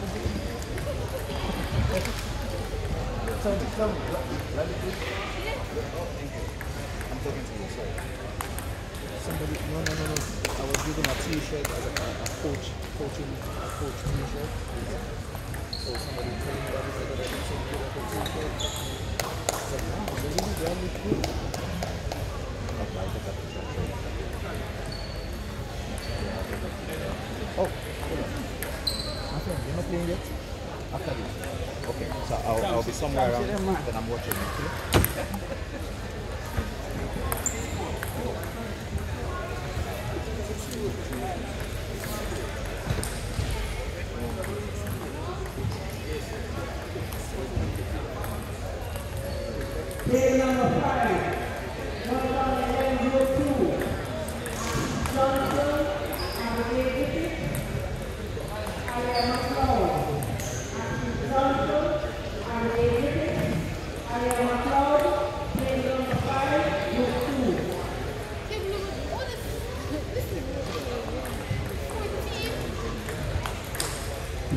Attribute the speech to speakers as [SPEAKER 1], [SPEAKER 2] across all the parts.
[SPEAKER 1] Thank you. Somebody, no, no, no, no. I was given a t-shirt as a, a, coach, coaching, a coach t-shirt. So somebody told me that I need some I a t-shirt. I said, no, I'm really glad we could. Oh, hold on. Friend, you're not playing yet? After this. Okay, so I'll, I'll be somewhere around then I'm watching.
[SPEAKER 2] Player number five,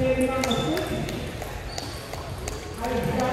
[SPEAKER 2] Thank you.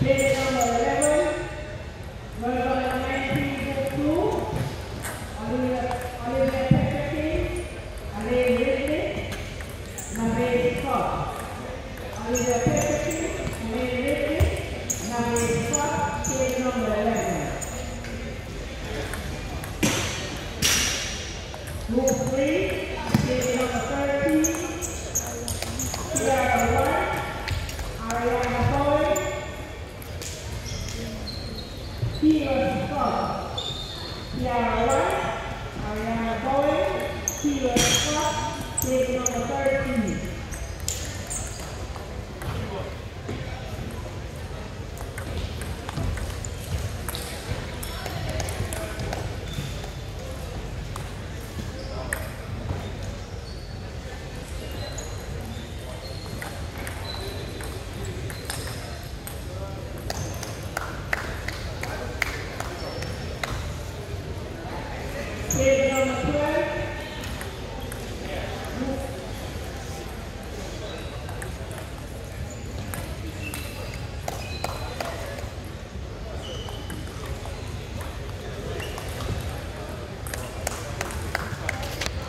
[SPEAKER 2] Pin number 11, Nhà quá, nhà tôi, khi là